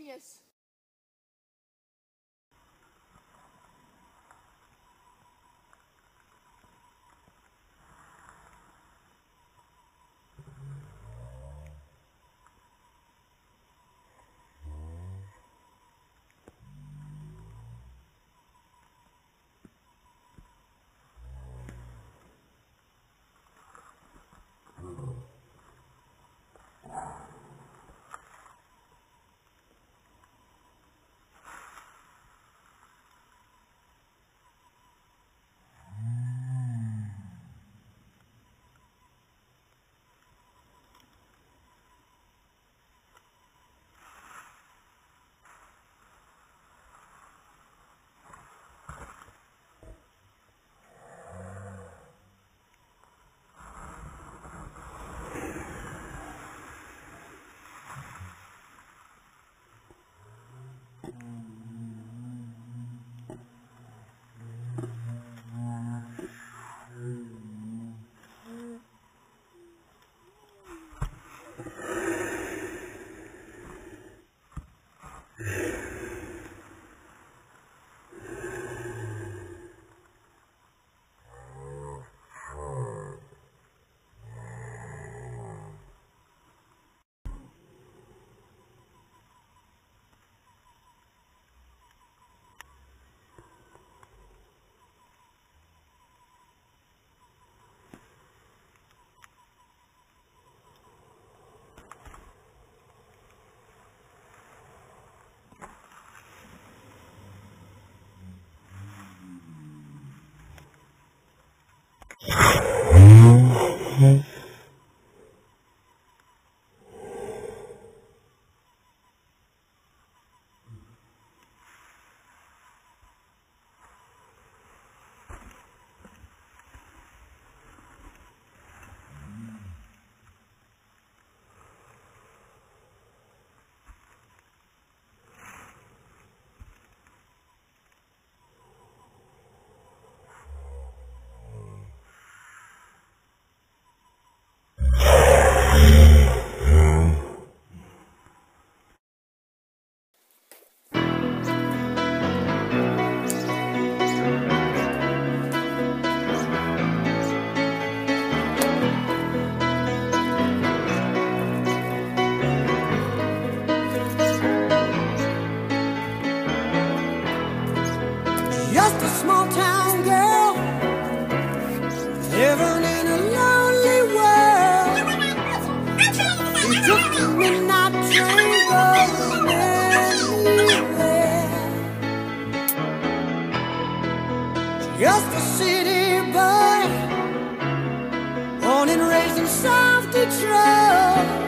genius. Just a small town girl living in a lonely world. She took the midnight train going anywhere. Just a city boy, born and raised in South Detroit.